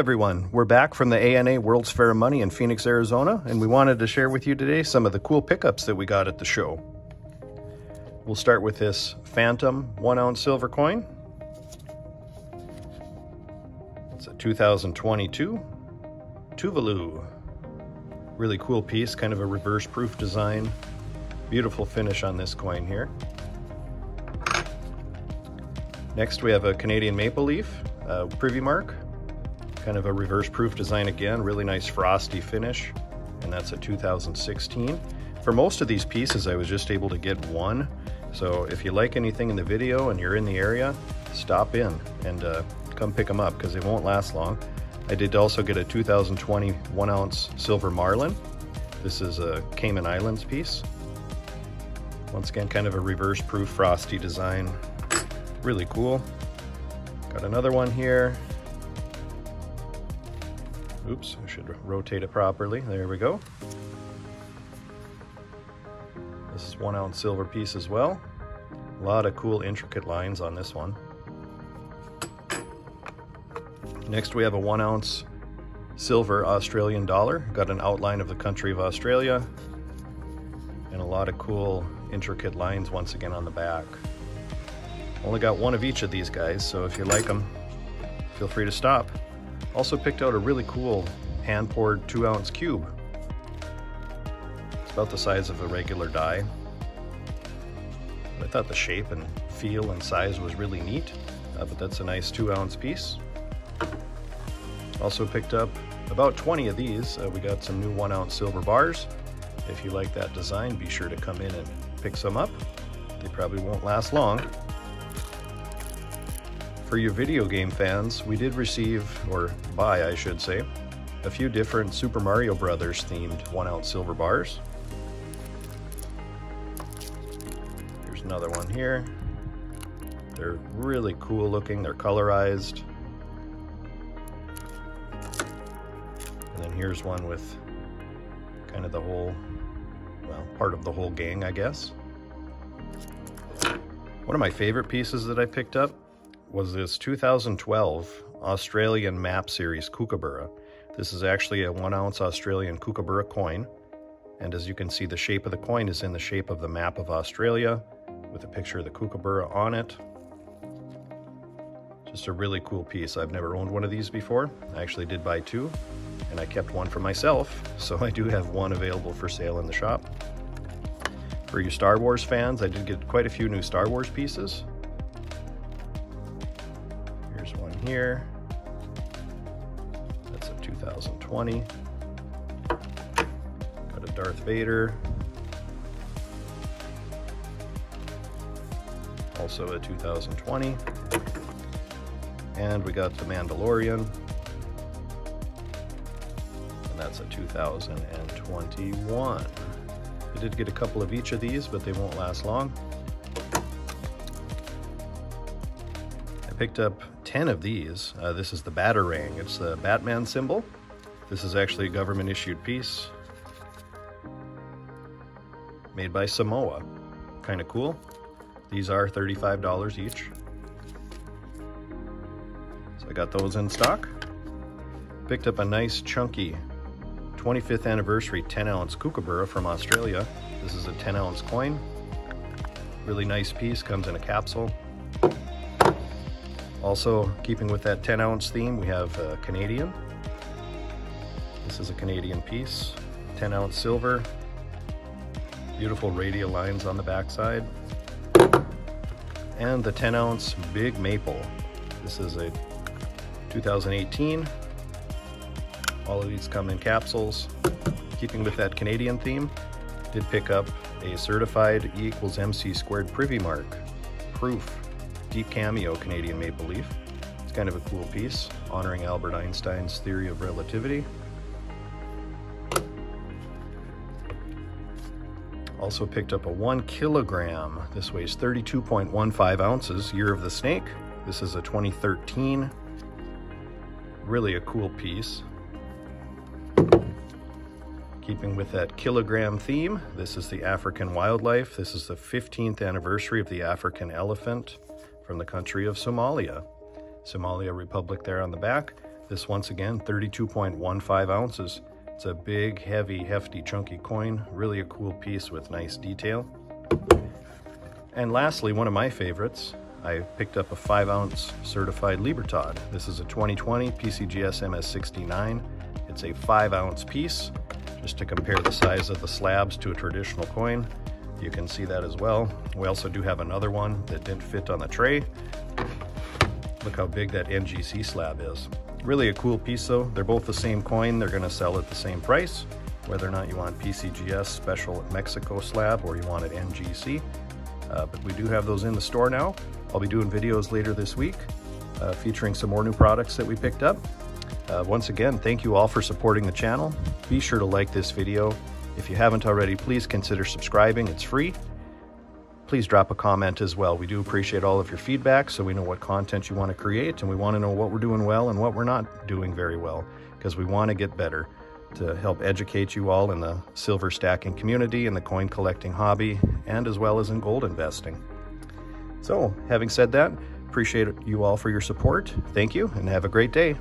everyone. We're back from the ANA World's Fair of Money in Phoenix, Arizona, and we wanted to share with you today some of the cool pickups that we got at the show. We'll start with this Phantom one ounce silver coin. It's a 2022 Tuvalu. Really cool piece, kind of a reverse proof design. Beautiful finish on this coin here. Next we have a Canadian Maple Leaf, uh, Privy Mark. Kind of a reverse proof design again, really nice frosty finish. And that's a 2016. For most of these pieces, I was just able to get one. So if you like anything in the video and you're in the area, stop in and uh, come pick them up because they won't last long. I did also get a 2020 one ounce silver marlin. This is a Cayman Islands piece. Once again, kind of a reverse proof frosty design. Really cool. Got another one here. Oops, I should rotate it properly. There we go. This is one ounce silver piece as well. A lot of cool intricate lines on this one. Next we have a one ounce silver Australian dollar. Got an outline of the country of Australia and a lot of cool intricate lines once again on the back. Only got one of each of these guys, so if you like them, feel free to stop. Also picked out a really cool hand-poured two ounce cube. It's about the size of a regular die. I thought the shape and feel and size was really neat, uh, but that's a nice two ounce piece. Also picked up about 20 of these. Uh, we got some new one ounce silver bars. If you like that design, be sure to come in and pick some up. They probably won't last long. For your video game fans, we did receive, or buy I should say, a few different Super Mario Brothers themed one ounce silver bars. Here's another one here. They're really cool looking, they're colorized. And then here's one with kind of the whole, well, part of the whole gang, I guess. One of my favorite pieces that I picked up was this 2012 Australian map series Kookaburra. This is actually a one ounce Australian Kookaburra coin. And as you can see, the shape of the coin is in the shape of the map of Australia with a picture of the Kookaburra on it. Just a really cool piece. I've never owned one of these before. I actually did buy two and I kept one for myself. So I do have one available for sale in the shop. For you Star Wars fans, I did get quite a few new Star Wars pieces here. That's a 2020. Got a Darth Vader. Also a 2020. And we got the Mandalorian. And that's a 2021. I did get a couple of each of these, but they won't last long. Picked up 10 of these. Uh, this is the Batarang. It's the Batman symbol. This is actually a government issued piece made by Samoa. Kind of cool. These are $35 each. So I got those in stock. Picked up a nice chunky 25th anniversary 10 ounce kookaburra from Australia. This is a 10 ounce coin. Really nice piece, comes in a capsule. Also, keeping with that 10 ounce theme, we have a Canadian. This is a Canadian piece, 10 ounce silver. Beautiful radial lines on the backside. And the 10 ounce big maple. This is a 2018. All of these come in capsules. Keeping with that Canadian theme, did pick up a certified E equals MC squared privy mark proof deep cameo Canadian maple leaf. It's kind of a cool piece, honoring Albert Einstein's theory of relativity. Also picked up a one kilogram. This weighs 32.15 ounces, Year of the Snake. This is a 2013. Really a cool piece. Keeping with that kilogram theme, this is the African wildlife. This is the 15th anniversary of the African elephant from the country of Somalia. Somalia Republic there on the back. This once again, 32.15 ounces. It's a big, heavy, hefty, chunky coin. Really a cool piece with nice detail. And lastly, one of my favorites, I picked up a five ounce certified Libertad. This is a 2020 PCGS MS69. It's a five ounce piece, just to compare the size of the slabs to a traditional coin. You can see that as well. We also do have another one that didn't fit on the tray. Look how big that NGC slab is. Really a cool piece though. They're both the same coin. They're gonna sell at the same price, whether or not you want PCGS special Mexico slab or you want it NGC. Uh, but we do have those in the store now. I'll be doing videos later this week uh, featuring some more new products that we picked up. Uh, once again, thank you all for supporting the channel. Be sure to like this video. If you haven't already, please consider subscribing. It's free. Please drop a comment as well. We do appreciate all of your feedback so we know what content you want to create and we want to know what we're doing well and what we're not doing very well because we want to get better to help educate you all in the silver stacking community and the coin collecting hobby and as well as in gold investing. So having said that, appreciate you all for your support. Thank you and have a great day.